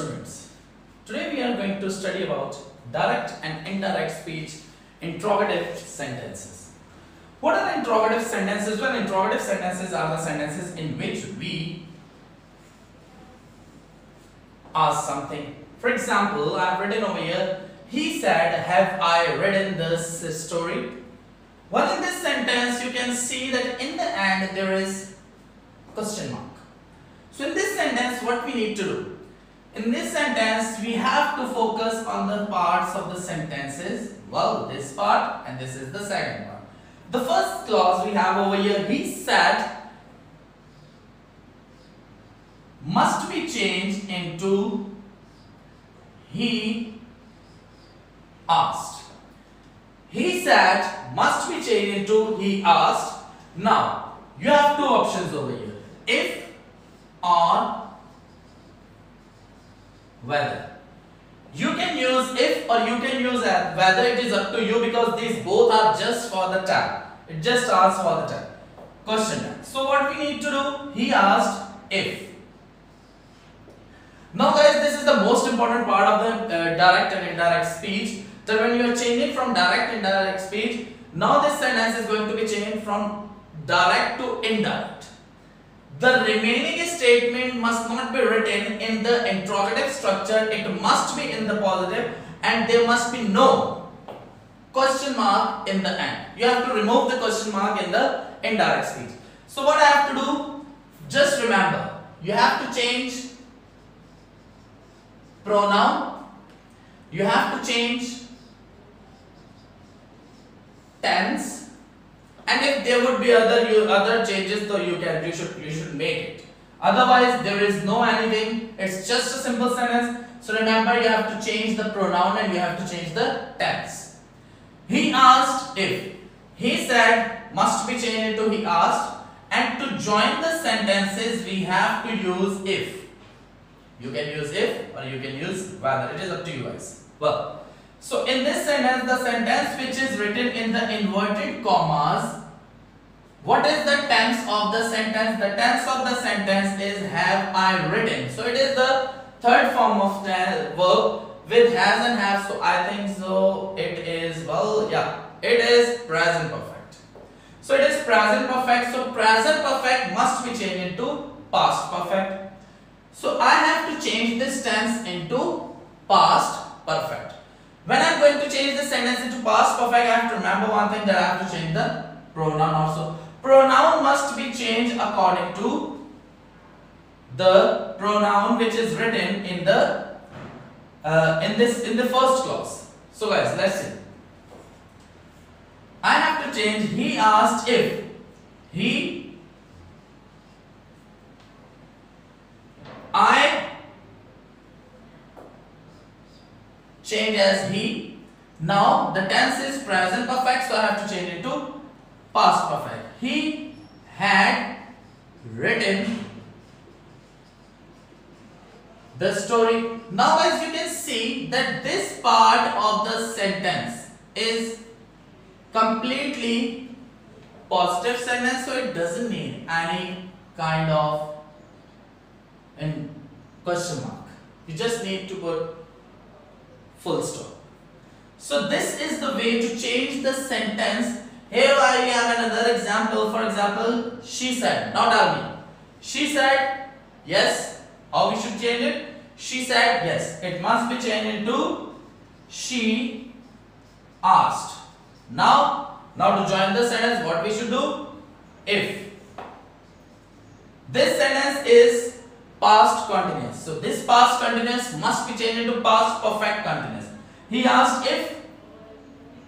students, today we are going to study about direct and indirect speech interrogative sentences. What are the interrogative sentences? Well, interrogative sentences are the sentences in which we ask something. For example, I have written over here, he said, have I written this story? Well, in this sentence, you can see that in the end there is question mark. So in this sentence, what we need to do? In this sentence, we have to focus on the parts of the sentences. Well, this part and this is the second part. The first clause we have over here, he said, must be changed into he asked. He said must be changed into he asked. Now, you have two options over here. If or whether. You can use if or you can use whether it is up to you because these both are just for the time. It just asks for the time. Question. So what we need to do? He asked if. Now guys, this is the most important part of the uh, direct and indirect speech. That when you are changing from direct and indirect speech, now this sentence is going to be changed from direct to indirect. The remaining statement must not be written in the interrogative structure. It must be in the positive and there must be no question mark in the end. You have to remove the question mark in the indirect speech. So what I have to do? Just remember, you have to change pronoun you have to change tense and if there would be other you other changes so you can you should you should make it. Otherwise there is no anything. It's just a simple sentence. So remember you have to change the pronoun and you have to change the tense. He asked if. He said must be changed into he asked. And to join the sentences we have to use if. You can use if or you can use whether. It is up to you guys. Well, so in this sentence, the sentence which is written in the inverted commas, what is the tense of the sentence? The tense of the sentence is have I written. So it is the third form of the verb with has and have. So I think so it is, well, yeah, it is present perfect. So it is present perfect. So present perfect must be changed into past perfect so I have to change this tense into past perfect. When I'm going to change the sentence into past perfect, I have to remember one thing that I have to change the pronoun also. Pronoun must be changed according to the pronoun which is written in the uh, in this in the first clause. So guys, let's see. I have to change he asked if he I change as he. Now the tense is present perfect, so I have to change it to past perfect. He had written the story. Now as you can see that this part of the sentence is completely positive sentence so it doesn't need any kind of question mark. You just need to put full stop. So this is the way to change the sentence. Here I have another example. For example, she said, not Almi. She said, yes. How we should change it? She said, yes. It must be changed into she asked. Now, now to join the sentence, what we should do? If. This sentence is past continuous. So this past continuous must be changed into past perfect continuous. He asked if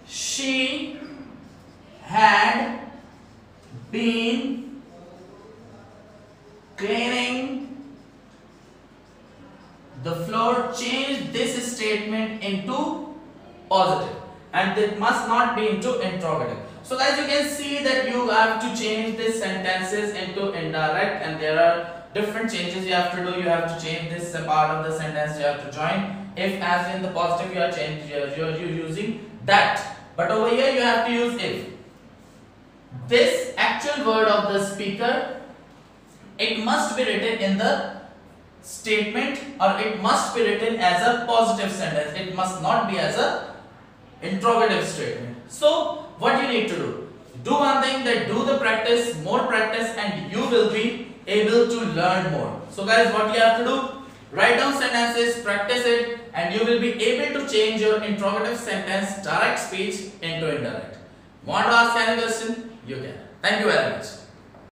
she had been cleaning the floor change this statement into positive and it must not be into interrogative. So guys you can see that you have to change these sentences into indirect and there are different changes you have to do. You have to change this part of the sentence. You have to join. If as in the positive you are changing, you are using that. But over here you have to use if. This actual word of the speaker, it must be written in the statement or it must be written as a positive sentence. It must not be as a interrogative statement. So what you need to do? Do one thing that do the practice, more practice and you will be able to learn more. So guys what you have to do? Write down sentences, practice it and you will be able to change your interrogative sentence direct speech into indirect. Want to ask any question? You can. Thank you very much.